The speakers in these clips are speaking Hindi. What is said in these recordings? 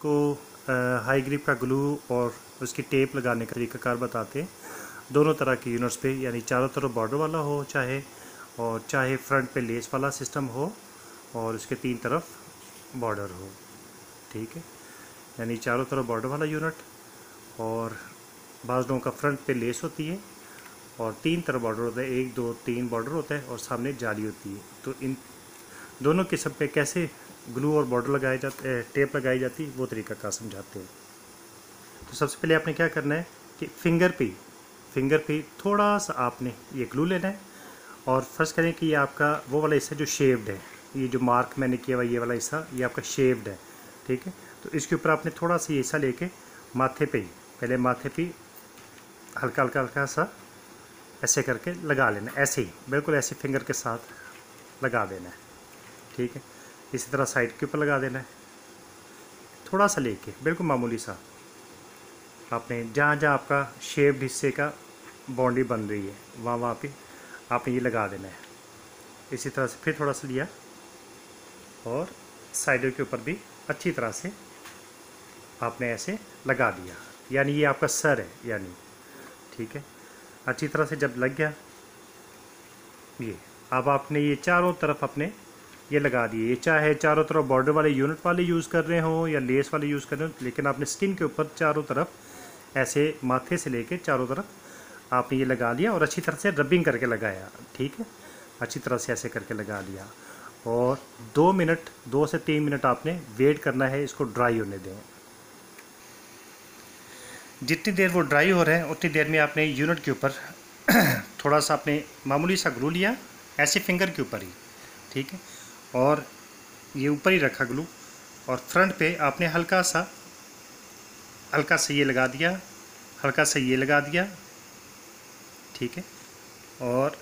आपको हाई ग्रिप का ग्लू और उसकी टेप लगाने का तरीकाकार बताते हैं। दोनों तरह के यूनिट्स पे, यानी चारों तरफ़ बॉर्डर वाला हो, चाहे, और चाहे फ्रंट पे लेस वाला सिस्टम हो, और उसके तीन तरफ़ बॉर्डर हो। ठीक है? यानी चारों तरफ़ बॉर्डर वाला यूनिट और बाज़ लोगों का फ्रंट पे लेस होती है, और तीन तरफ़ बॉर्डर होता है, एक, दो, तीन बॉर्डर होता है, और सामने जाली होती है। तो इन दोनों किस्म पे कैसे ग्लू और बॉर्डर लगाए जाते टेप लगाई जाती, वो तरीका का समझाते हैं। तो सबसे पहले आपने क्या करना है कि फिंगर पे फिंगर पे थोड़ा सा आपने ये ग्लू लेना है और फ़र्स्ट करें कि ये आपका, वो वाला हिस्सा जो शेप्ड है, ये जो मार्क मैंने किया हुआ, ये वाला हिस्सा, ये आपका शेप्ड है, ठीक है? तो इसके ऊपर आपने थोड़ा सा ये हिस्सा लेके माथे पे पहले माथे पे हल्का हल्का हल्का सा ऐसे करके लगा लेना ऐसे ही, बिल्कुल ऐसे फिंगर के साथ लगा देना है, ठीक है? इसी तरह साइड के ऊपर लगा देना है। थोड़ा सा लेके, बिल्कुल मामूली सा। आपने जहाँ जहाँ आपका शेप्ड हिस्से का बाउंड्री बन रही है, वहाँ वहाँ पे आपने ये लगा देना है। इसी तरह से फिर थोड़ा सा लिया और साइडों के ऊपर भी अच्छी तरह से आपने ऐसे लगा दिया। यानी ये आपका सर है, यानी, ठीक है? अच्छी तरह से जब लग गया, ये, अब आपने ये चारों तरफ़ अपने ये लगा दिए। ये चाहे चारों तरफ़ बॉर्डर वाले यूनिट वाले यूज़ कर रहे हो या लेस वाले यूज़ कर रहे हो, लेकिन आपने स्किन के ऊपर चारों तरफ़ ऐसे माथे से लेके चारों तरफ़ आपने ये लगा लिया और अच्छी तरह से रबिंग करके लगाया, ठीक है? अच्छी तरह से ऐसे करके लगा लिया। और दो मिनट दो से तीन मिनट आपने वेट करना है, इसको ड्राई होने दें। जितनी देर वो ड्राई हो रहे हैं, उतनी देर में आपने यूनिट के ऊपर थोड़ा सा आपने मामूली सा ग्लू लिया, ऐसे फिंगर के ऊपर ही, ठीक है? और ये ऊपर ही रखा ग्लू। और फ्रंट पे आपने हल्का सा हल्का सा ये लगा दिया, हल्का सा ये लगा दिया, ठीक है? और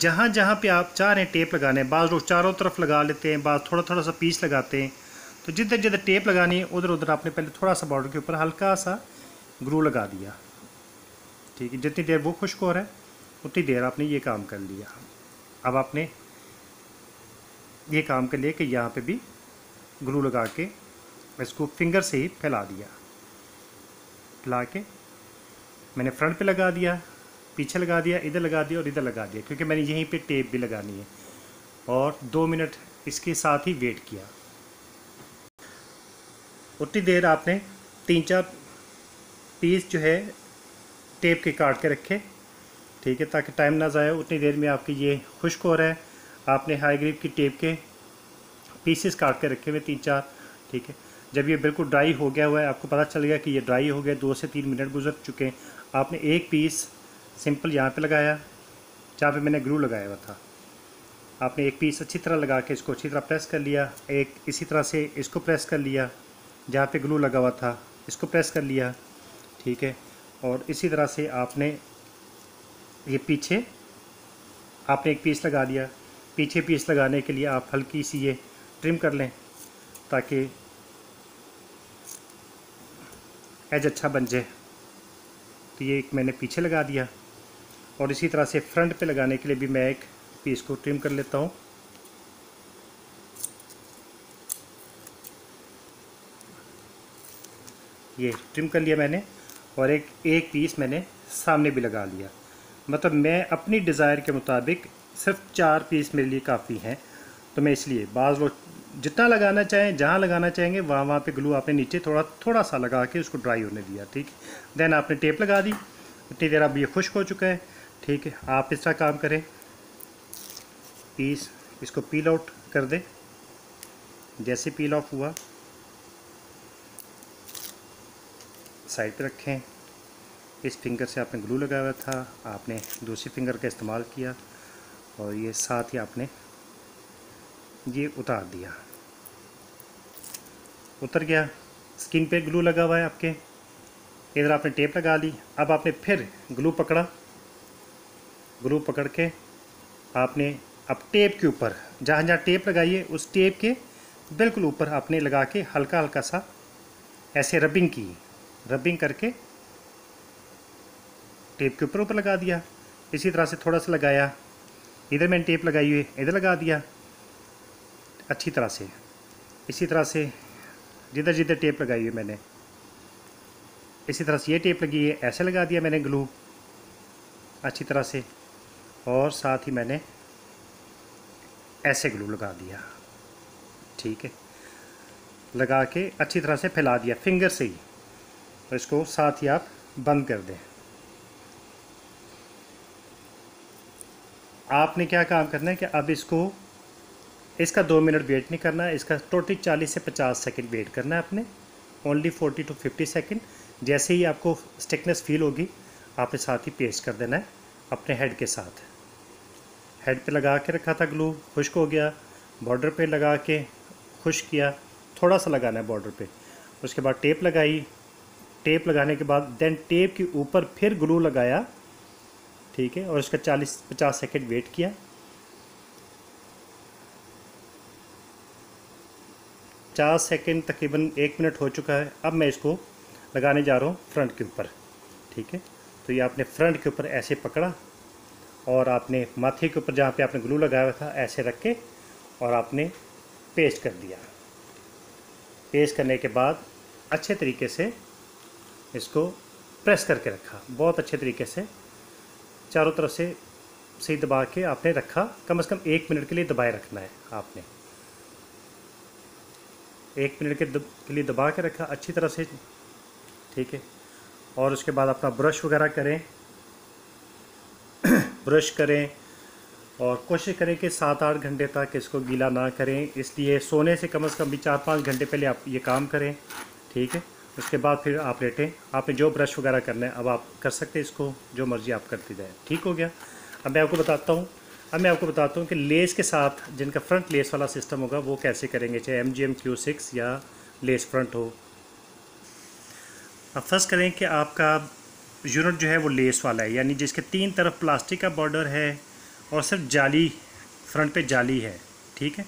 जहाँ जहाँ पे आप चाह रहे हैं टेप लगाने बाज़ लोग चारों तरफ़ लगा लेते हैं बाज़ थोड़ा थोड़ा सा पीस लगाते हैं तो जिधर जिधर टेप लगानी है, उधर उधर आपने पहले थोड़ा सा बॉर्डर के ऊपर हल्का सा ग्रू लगा दिया। ठीक है, जितनी देर वो खुश्क हो रहा है, उतनी देर आपने ये काम कर लिया। अब आपने ये काम कर लिया कि यहाँ पे भी ग्लू लगा के इसको फिंगर से ही फैला दिया। फैला के मैंने फ्रंट पे लगा दिया, पीछे लगा दिया, इधर लगा दिया और इधर लगा दिया, क्योंकि मैंने यहीं पे टेप भी लगानी है। और दो मिनट इसके साथ ही वेट किया। उतनी देर आपने तीन चार पीस जो है टेप के काट के रखे, ठीक है, ताकि टाइम ना जाए। उतनी देर में आपकी ये खुश्क हो रहा है। आपने हाई ग्रिप की टेप के पीसेस काट के रखे हुए तीन चार, ठीक है? जब ये बिल्कुल ड्राई हो गया हुआ है, आपको पता चल गया कि ये ड्राई हो गया दो से तीन मिनट गुजर चुके हैं। आपने एक पीस सिंपल यहाँ पे लगाया, जहाँ पे मैंने ग्लू लगाया हुआ था। आपने एक पीस अच्छी तरह लगा के इसको अच्छी तरह प्रेस कर लिया, एक इसी तरह से इसको प्रेस कर लिया, जहाँ पे ग्लू लगा हुआ था, इसको प्रेस कर लिया, ठीक है? और इसी तरह से आपने ये पीछे आपने एक पीस लगा दिया। पीछे पीस लगाने के लिए आप हल्की सी ये ट्रिम कर लें ताकि एज अच्छा बन जाए। तो ये एक मैंने पीछे लगा दिया। और इसी तरह से फ्रंट पे लगाने के लिए भी मैं एक पीस को ट्रिम कर लेता हूँ। ये ट्रिम कर लिया मैंने और एक एक पीस मैंने सामने भी लगा लिया। मतलब मैं अपनी डिज़ायर के मुताबिक सिर्फ़ चार पीस मेरे लिए काफ़ी हैं तो मैं इसलिए बाज़ लोग जितना लगाना चाहें, जहाँ लगाना चाहेंगे, वहाँ वहाँ पे ग्लू आपने नीचे थोड़ा थोड़ा सा लगा के उसको ड्राई होने दिया, ठीक देन आपने टेप लगा दी, इतनी देर अब ये खुश्क हो चुका है, ठीक है? आप इस तरह काम करें। पीस इसको पील आउट कर दें, जैसे पील ऑफ़ हुआ। साइड पे रखें। इस फिंगर से आपने ग्लू लगाया था, आपने दूसरी फिंगर का इस्तेमाल किया। और ये साथ ही आपने ये उतार दिया। उतर गया। स्किन पे ग्लू लगा हुआ है आपके। इधर आपने टेप लगा ली। अब आपने फिर ग्लू पकड़ा। ग्लू पकड़ के आपने अब टेप के ऊपर, जहाँ जहाँ टेप लगाइए उस टेप के बिल्कुल ऊपर आपने लगा के हल्का हल्का सा ऐसे रबिंग की। रबिंग करके टेप के ऊपर ऊपर लगा दिया। इसी तरह से थोड़ा सा लगाया। इधर मैंने टेप लगाई हुई है इधर लगा दिया। अच्छी तरह से। इसी तरह से जिधर जिधर टेप लगाई हुई मैंने। इसी तरह से ये टेप लगी है ऐसे लगा दिया मैंने ग्लू। अच्छी तरह से। और साथ ही मैंने ऐसे ग्लू लगा दिया। ठीक है। लगा के अच्छी तरह से फैला दिया, फिंगर से ही। तो इसको साथ ही आप बंद कर दें। आपने क्या काम करना है कि अब इसको, इसका दो मिनट वेट नहीं करना है इसका टोटली चालीस से पचास सेकेंड वेट करना है आपने। Only forty to fifty second, जैसे ही आपको स्टिकनेस फील होगी, आपने साथ ही पेस्ट कर देना है अपने हेड के साथ। हेड पे लगा के रखा था ग्लू, खुश्क हो गया। बॉर्डर पे लगा के खुश किया, थोड़ा सा लगाना है बॉर्डर पे। उसके बाद टेप लगाई। टेप लगाने के बाद, देन टेप के ऊपर फिर ग्लू लगाया। ठीक है, और उसका 40 50 सेकंड वेट किया। चार सेकंड तकरीबन एक मिनट हो चुका है। अब मैं इसको लगाने जा रहा हूँ फ्रंट के ऊपर, ठीक है? तो ये आपने फ्रंट के ऊपर ऐसे पकड़ा, और आपने माथे के ऊपर जहाँ पे आपने ग्लू लगाया था, ऐसे रख के, और आपने पेस्ट कर दिया। पेस्ट करने के बाद अच्छे तरीके से इसको प्रेस करके रखा। बहुत अच्छे तरीके से चारों तरफ़ से सही दबा के आपने रखा। कम से कम एक मिनट के लिए दबाए रखना है आपने। एक मिनट के, के लिए दबा के रखा अच्छी तरह से ठीक है। और उसके बाद अपना ब्रश वगैरह करें। ब्रश करें और कोशिश करें कि सात आठ घंटे तक इसको गीला ना करें। इसलिए सोने से कम से कम भी चार पाँच घंटे पहले आप ये काम करें ठीक है। उसके बाद फिर आप लेटें। आपने जो ब्रश वगैरह करना है, अब आप कर सकते हैं इसको, जो मर्ज़ी आप करते जाए। ठीक हो गया? अब मैं आपको बताता हूँ, अब मैं आपको बताता हूँ कि लेस के साथ जिनका फ्रंट लेस वाला सिस्टम होगा, वो कैसे करेंगे, चाहे M G M Q six या लेस फ्रंट हो। अब फ़र्स्ट करें कि आपका यूनिट जो है वो लेस वाला है, यानी जिसके तीन तरफ़ प्लास्टिक का बॉर्डर है और सिर्फ़ जाली, फ्रंट पे जाली है। ठीक है?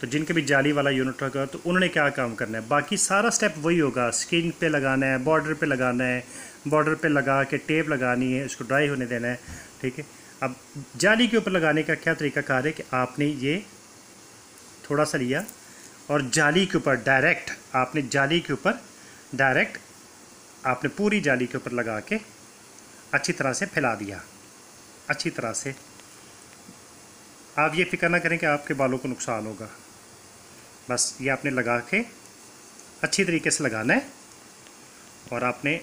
तो जिनके भी जाली वाला यूनिट होगा तो उन्होंने क्या काम करना है? बाकी सारा स्टेप वही होगा। स्किन पे लगाना है बॉर्डर पे लगाना है बॉर्डर पे लगा के टेप लगानी है इसको ड्राई होने देना है, ठीक है? अब जाली के ऊपर लगाने का क्या तरीका कार है कि आपने ये थोड़ा सा लिया और जाली के ऊपर डायरेक्ट आपने जाली के ऊपर डायरेक्ट आपने पूरी जाली के ऊपर लगा के अच्छी तरह से फैला दिया। अच्छी तरह से। आप ये फ़िक्र ना करें कि आपके बालों को नुकसान होगा। बस ये आपने लगा के अच्छी तरीके से लगाना है और आपने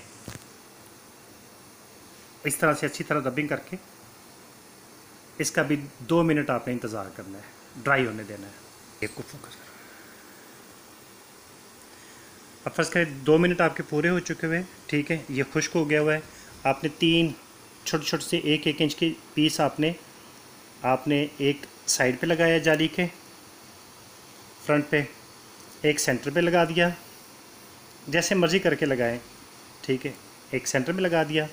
इस तरह से अच्छी तरह रबिंग करके इसका भी दो मिनट आपने इंतज़ार करना है ड्राई होने देना है। एक को फोकस कर। अब फ़र्स्ट करें दो मिनट आपके पूरे हो चुके हुए ठीक है? ये खुश्क हो गया हुआ है। आपने तीन छोटे छोटे से एक एक इंच के पीस आपने आपने एक साइड पे लगाया जाली के। फ्रंट पे एक सेंटर पे लगा दिया। जैसे मर्ज़ी करके लगाएँ, ठीक है? एक सेंटर में लगा दिया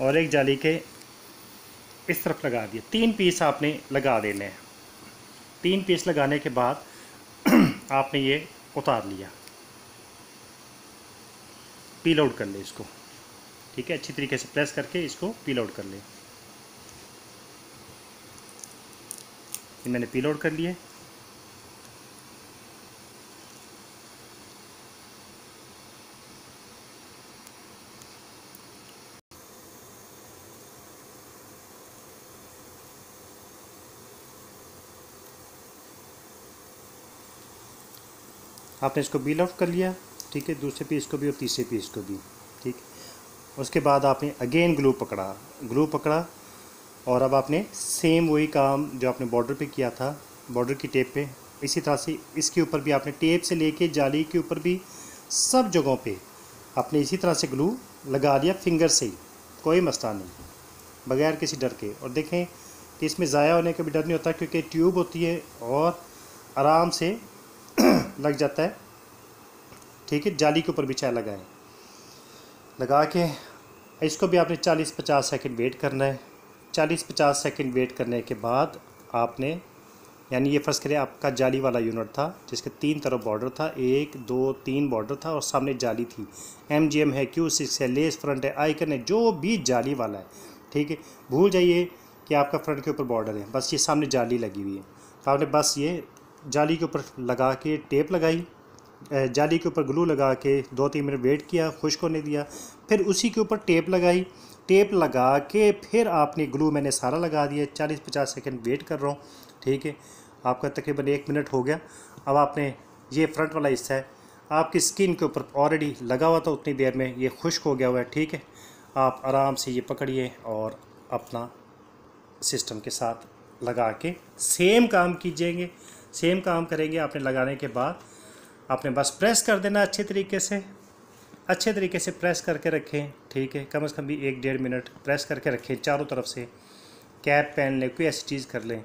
और एक जाली के इस तरफ़ लगा दिया। तीन पीस आपने लगा देने हैं। तीन पीस लगाने के बाद आपने ये उतार लिया। पील आउट कर ले इसको, ठीक है? अच्छी तरीके से प्रेस करके इसको पील आउट कर ले। मैंने पील आउट कर लिए। आपने इसको बिल आउट कर लिया, ठीक है? दूसरे पीस को भी और तीसरे पीस को भी, ठीक? उसके बाद आपने अगेन ग्लू पकड़ा ग्लू पकड़ा और अब आपने सेम वही काम जो आपने बॉर्डर पे किया था बॉर्डर की टेप पे, इसी तरह से इसके ऊपर भी आपने टेप से लेके जाली के ऊपर भी सब जगहों पे आपने इसी तरह से ग्लू लगा दिया फिंगर से ही, कोई मसला नहीं, बगैर किसी डर के। और देखें कि इसमें ज़ाया होने का भी डर नहीं होता क्योंकि ट्यूब होती है और आराम से लग जाता है। ठीक है, जाली के ऊपर भी चाय लगाएँ। लगा के इसको भी आपने 40-50 सेकंड वेट करना है। 40-50 सेकंड वेट करने के बाद आपने, यानी ये फ़र्स्ट करें, आपका जाली वाला यूनिट था, जिसके तीन तरफ़ बॉर्डर था, एक, दो, तीन बॉर्डर था और सामने जाली थी। एम जी एम है क्यू सिक्स है लेस फ्रंट है आइकन है, जो भी जाली वाला है। ठीक है, भूल जाइए कि आपका फ्रंट के ऊपर बॉर्डर है, बस ये सामने जाली लगी हुई है। तो आपने बस ये जाली के ऊपर लगा के टेप लगाई जाली के ऊपर ग्लू लगा के दो तीन मिनट वेट किया, खुश्क होने दिया। फिर उसी के ऊपर टेप लगाई। टेप लगा के फिर आपने ग्लू मैंने सारा लगा दिया। चालीस पचास सेकेंड वेट कर रहा हूँ। ठीक है? आपका तकरीबन एक मिनट हो गया। अब आपने ये फ्रंट वाला हिस्सा है। आपकी स्किन के ऊपर ऑलरेडी लगा हुआ था, उतनी देर में ये खुश्क हो गया हुआ है। ठीक है? आप आराम से ये पकड़िए और अपना सिस्टम के साथ लगा के सेम काम कीजिएँगे। सेम काम करेंगे आपने लगाने के बाद। आपने बस प्रेस कर देना अच्छे तरीके से। अच्छे तरीके से प्रेस करके रखें, ठीक है? कम से कम भी एक डेढ़ मिनट प्रेस करके रखें चारों तरफ़ से। कैप पहन लें, कोई ऐसी चीज़ कर लें।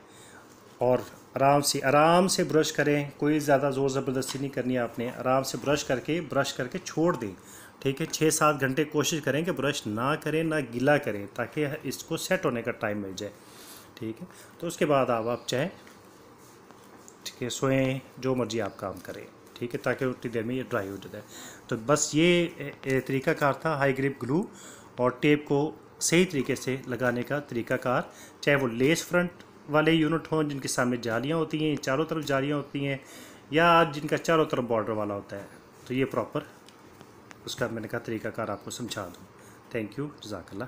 और आराम से आराम से ब्रश करें, कोई ज़्यादा ज़ोर ज़बरदस्ती नहीं करनी आपने। आराम से ब्रश करके ब्रश करके छोड़ दें, ठीक है? छः सात घंटे कोशिश करें कि ब्रश ना करें, ना गीला करें, ताकि इसको सेट होने का टाइम मिल जाए, ठीक है? तो उसके बाद आप आप चाहें ठीक है, सोएँ, जो मर्ज़ी आप काम करें, ठीक है, ताकि उतनी देर में ये ड्राई हो है। तो बस ये तरीक़ाकार था हाई ग्रिप ग्लू और टेप को सही तरीके से लगाने का तरीक़ाकार, चाहे वो लेस फ्रंट वाले यूनिट हों, जिनके सामने जालियाँ होती हैं, चारों तरफ़ जालियाँ होती हैं, या जिनका चारों तरफ़ बॉर्डर वाला होता है। तो ये प्रॉपर उसका मैंने कहा तरीक़ाकार आपको समझा दूँ। थैंक यू जजाकल्ला